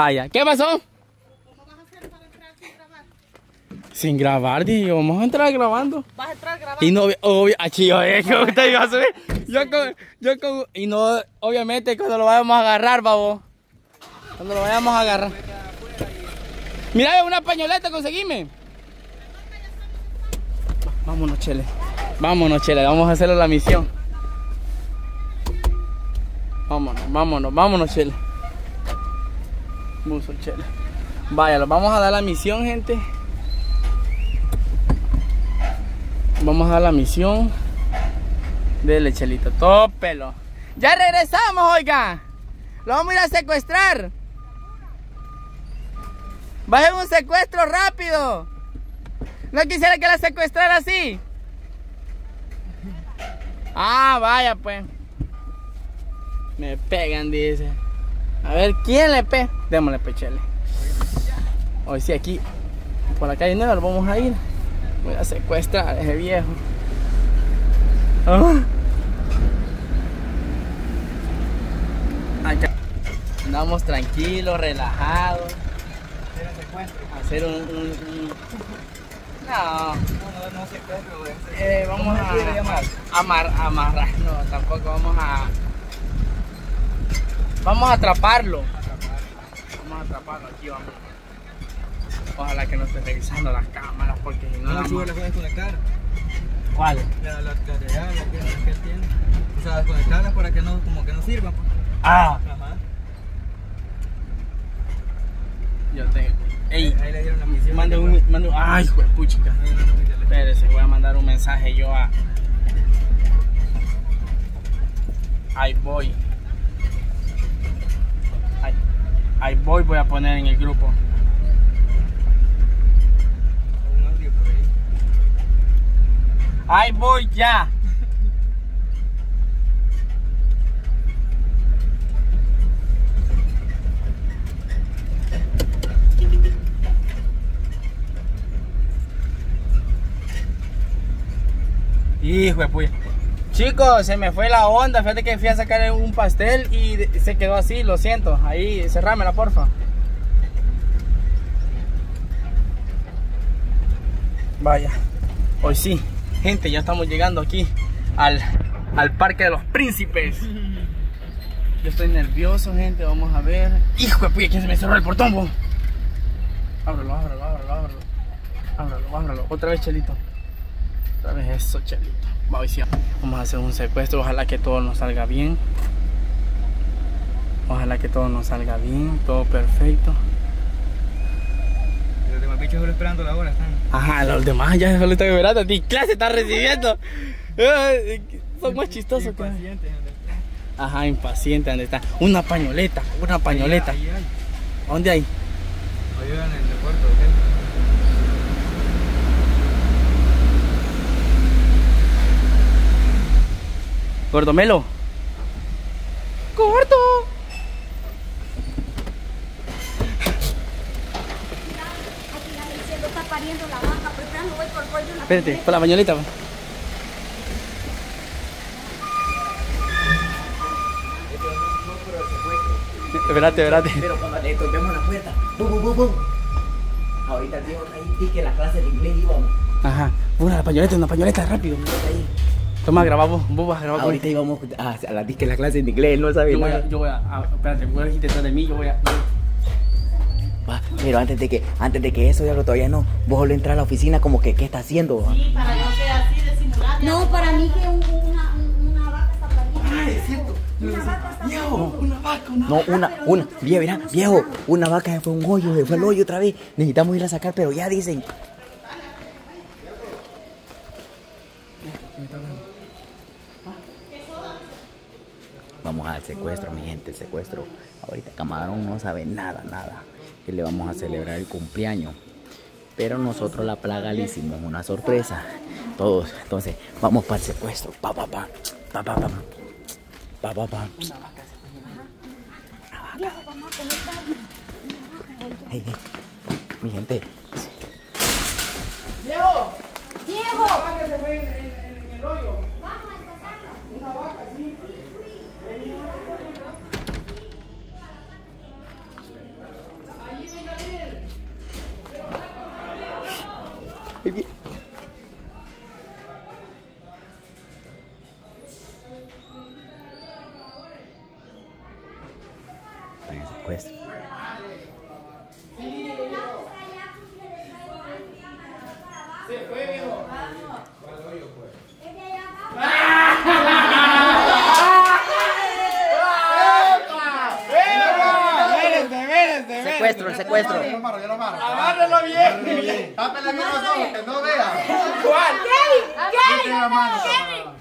Vaya, ¿qué pasó? Sin grabar, dije, vamos a entrar grabando. Vas a entrar grabando. Y no, obvio, oye, que usted iba a subir. Yo con, yo con, y no, obviamente cuando lo vayamos a agarrar, babo. Cuando lo vayamos a agarrar. Mira, una pañoleta, conseguime. Vámonos, Chele. Vámonos, Chele, vamos a hacerle la misión. Vámonos, vámonos, vámonos, Chele. Vaya, los vamos a dar la misión, gente. Vamos a dar la misión. Dele, Chelito, tópelo. Ya regresamos, oiga. Lo vamos a ir a secuestrar. Bajen un secuestro rápido. No quisiera que la secuestrara así. Ah, vaya pues. Me pegan, dice. A ver, ¿quién le pega? Démosle pechele. Hoy sí, aquí, por la calle nueva, vamos a ir. Voy a secuestrar a ese viejo. Ah. Acá. Andamos tranquilos, relajados. Hacer un, un, un- No. Eh, vamos a amar, amarrar, no, tampoco vamos a vamos a atraparlo. Vamos a atraparlo aquí, vamos. Ojalá que no esté revisando las cámaras porque si no No, la la puedes desconectar. ¿Cuál? La, la, la de allá, la que, la que él tiene. O sea, desconectarlas para que no, como que no sirvan. pues. Ah, Ajá. yo tengo. Ey, Ahí le dieron la misión. mande un, mande un- ay, hijo de puchica. Espérese, voy a mandar un mensaje yo a. Ahí voy. Ahí, ahí voy, voy a poner en el grupo. Ahí voy ya. Hijo de puya. Chicos, se me fue la onda. Fíjate que fui a sacar un pastel y se quedó así, lo siento. Ahí, cerrámela, porfa. Vaya. Hoy sí, gente, ya estamos llegando aquí al, al Parque de los Príncipes. Yo estoy nervioso, gente, vamos a ver. Hijo de puya, ¿quién se me cerró el portón? Ábrelo, ábrelo, ábrelo, ábrelo. Ábrelo, ábrelo. Otra vez, Chelito. Otra vez eso, Chelito. Vamos, a hacer un secuestro, ojalá que todo nos salga bien. Ojalá que todo nos salga bien, todo perfecto. Los demás bichos solo esperando la hora están. Ajá, los demás ya solo están esperando. Ti clase está recibiendo. Ay, Son más chistosos que. Impacientes, ¿dónde están? Ajá, impaciente, ¿dónde está? Una pañoleta, una pañoleta. ¿Dónde hay en el aeropuerto, ¿ok? Gordomelo. Gordo. Cielo está pariendo la vaca, pero esperando voy por el cuello de una Espérate, por la pañoleta. pues. Espérate, espérate. Pero cuando le toquemos la puerta, ¡bum, bum, bum, bum! Ahorita el viejo ahí que la clase de inglés íbamos. Ajá. Una pañoleta, una pañoleta, rápido. Ahí. Toma, graba vos, vos vas a grabar Ahorita íbamos a, a la disque la clase de inglés, no sabe Yo voy nada. a, yo voy a, a- espérate, voy a detrás de mí, yo voy a. Va, pero antes de que, antes de que eso, ya lo todavía no, vos solo entrar a la oficina como que, ¿qué está haciendo? va? Para no ser así de. No, para mí que un- una, un- una vaca está pariendo. es cierto. Una vaca está Viejo, Una vaca, una No, una, una, viejo, mira, viejo, una vaca se fue un hoyo, se fue al hoyo otra vez. Necesitamos ir a sacar, pero ya dicen. Vamos al secuestro, mi gente, el secuestro. Ahorita Camarón no sabe nada, nada. Que le vamos a celebrar el cumpleaños. Pero nosotros la plaga le hicimos una sorpresa. Todos. Entonces, vamos para el secuestro. Pa, pa, pa. Pa, pa, pa. Pa, pa, pa. Ey, ey, Mi gente, ¡Diego! Ahí viene. Está en secuestro. Secuestro, el secuestro. Yo lo amarro, yo lo amarro. Agárralo bien. Tápele bien los ojos, que no vea. ¿Cuál? Mete la mano, cámara.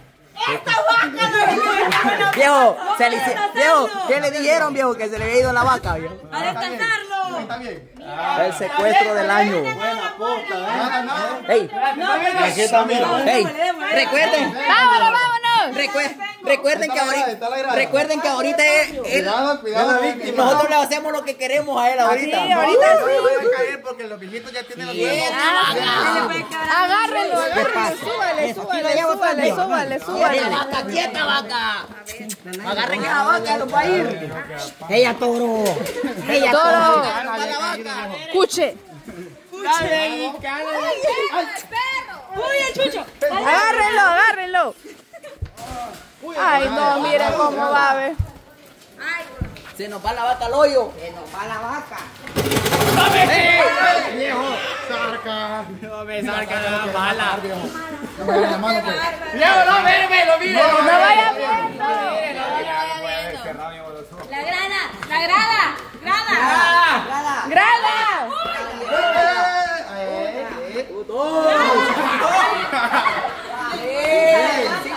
Viejo, se le viejo, ¿qué le dijeron, viejo? Que se le había ido la vaca, viejo. A descansarlo. Está bien. El secuestro del año. Nada, nada. Ey, Aquí también. ey, recuerden. ¡Vámonos, vámonos! Recue- recuerden que ahorita, recuerden que ahorita Cuidado, cuidado, víctima. nosotros le hacemos lo que queremos a él ahorita. No, no le vaya a caer porque los viejitos ya tienen los huevos. Agárrenlo, agárrenlo, súbale, súbale, súbale, súbale, súbale. vaca, quieta vaca. Agarren esa vaca, nos va a ir. Ella toro. Ella Toro. Agarra la vaca. Escuche. Agárrenlo, agárrenlo. Ay, no, miren cómo va, ve. Se nos va la vaca al hoyo. Se nos va la vaca. Sarca. No me mala. No me la mano, pues. No, no, mire, lo mire. No vaya viendo. La grada, la grada, grada. ¡Grada! Eh, eh, eh.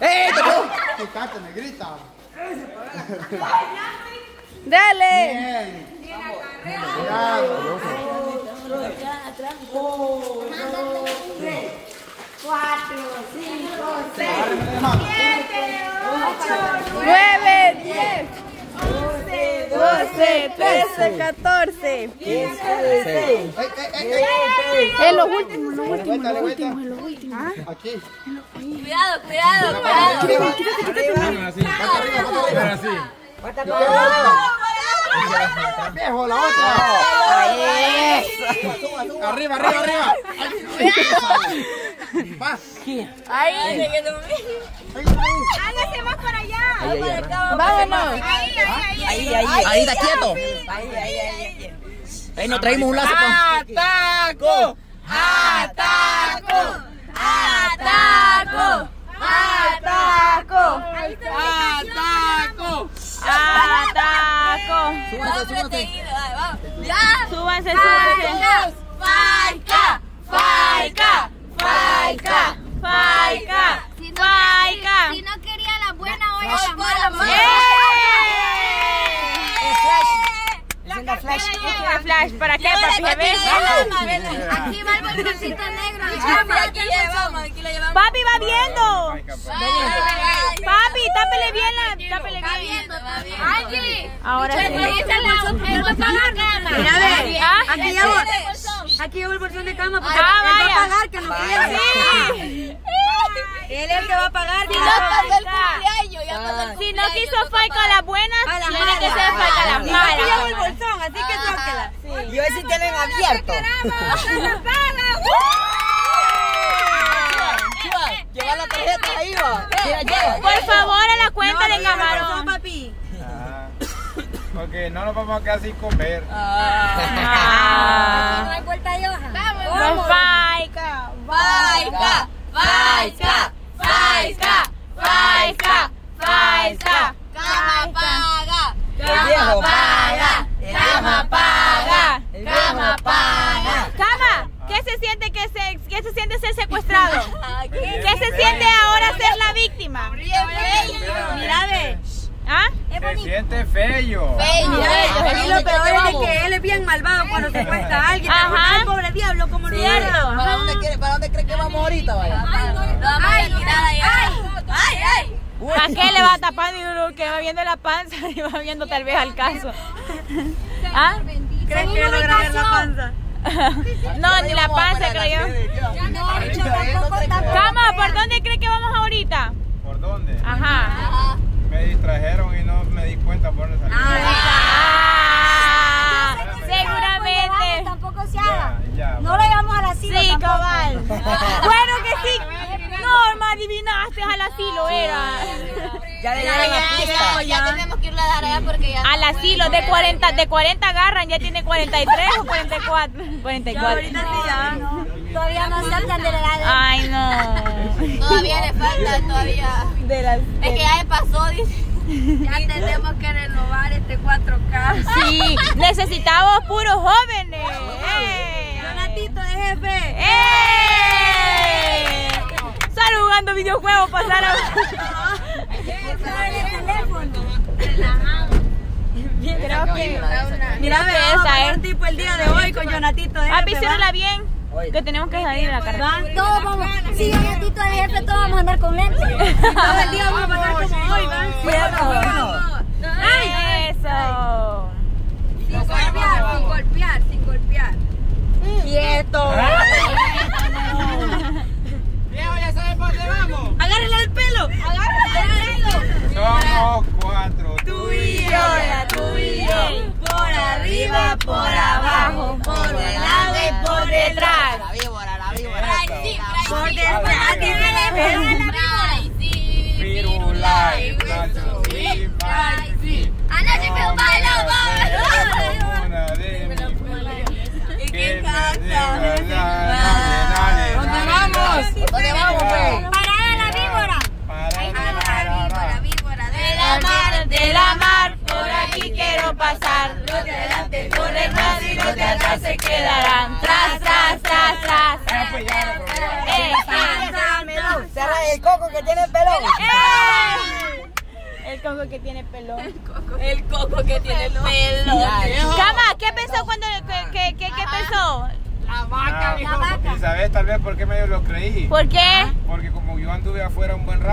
¡Eh! te pegó! Cate, negrita. Dale. Bien. Cuidado. Agárreme de mano. Nueve, 13, 14, 15, En los últimos, últimos, los últimos, en los últimos. Aquí. Cuidado, cuidado, Arriba, arriba, arriba. Ahí. Ahí. Ahí. Ahí, ahí, Vámonos. Ahí, ahí, ahí. ahí, ahí, ahí, está quieto. Ahí nos traímos un lazo. con- ¡Ataco! ¡Ataco! ¡Ataco! ¡Ataco! ¡Ataco! Ataco. Súbase, súbase. Ya. Súbanse, súbanse. Faica, faica, faica, faica. Ahora la mala. La flash, ¿para qué, papi? ¿Ves? Aquí va el bolsito negro. Aquí llevamos, aquí lo llevamos. Papi va viendo. Papi, tápele bien la, tápele bien. Angie. Ahora sí. Va a pagar cama. Mira, ve. ¿Ah? Aquí llevo. Aquí llevo el bolsón de cama porque ah, va a vaya. pagar, que no quiere. Sí. Él es el que va a pagar. Si no pasó el cumpleaños, ya pasó el Si no quiso Faica las buenas, tiene que ser Faica las malas. Llevo el bolsón, así que tóquela. Y hoy sí tienen abierto. Lleva la tarjeta ahí, va. Por favor, a la cuenta de camarón. papi. Porque no nos vamos a quedar sin comer. Ah. hay vuelta de hoja. Pues Faica. Faica, faica, faica, faica, faica. Cama paga, viejo. paga, cama paga, cama paga. Cama, ¿qué se siente que se, qué se siente ser secuestrado? ¿Qué se siente ahora ser la víctima? Mira, ve. ¿Ah? Se siente feo. Y lo peor es que él es bien malvado cuando se cuesta a alguien. Ajá. Ay, diablo, como lo haga. ¿Para dónde, quiere, ¿Para dónde cree que vamos ahorita, vaya? Ay, ay, ay, ay. ¿Para qué le va tapando que va viendo la panza y va viendo tal vez al caso? ¿Ah? ¿Crees que logra ver la panza? No, ni la panza, creo yo. Cama, ¿por dónde cree que vamos ahorita? ¿Por dónde? Ajá. Me distrajeron y no me di cuenta por dónde salir. Bueno que sí. No, me adivinaste, ojalá sí lo era. Ya, ya, tenemos que irle a dar allá porque ya. Al asilo, de 40, de 40 agarran, ya tiene 43 o 44. 44. no. Todavía no saltan de la edad. Ay, no. Todavía le falta, todavía. Es que ya le pasó, dice. Ya tenemos que renovar este 4K. Sí, necesitamos puros jóvenes. ¡Hey! Donatito de jefe. ¡Eh! Jugando videojuegos pasaron. Creo que. Mira, esa es. un tipo el día de hoy con Jonatito de jefe. ciérrala bien. Que tenemos que salir a la carretera. Todos vamos. Sí, gatito de jefe, todos vamos a andar con lentes. Todo el día vamos a pasar como hoy, ¿va? ¡Ay! Eso. Sin golpear, sin golpear, sin golpear. ¡Quieto! Agárrala del pelo. Agárrala del pelo. Somos cuatro. Tú y yo, la tú y yo. Por arriba, por abajo, por delante y por detrás. La víbora, la víbora. Por detrás. A ti me le pegó la víbora. Firulai, Nacho, y Paisi. Anoche me bailó, Una de mis ¿Y qué me canta? lleva la- ¿Dónde vamos? ¿Dónde vamos, pues? Parada la víbora. Para, víbora, víbora de la mar, de la mar, por aquí quiero pasar. Los de adelante los de atrás se quedarán. Tras, tras, tras, tras. Cerra el coco que tiene pelón. El coco que tiene pelón. El coco que tiene pelo. Cama, ¿qué pensó cuando, qué, qué, qué, qué pensó? Ah, Y sabes tal vez por qué medio lo creí. ¿Por qué? Porque como yo anduve afuera un buen rato.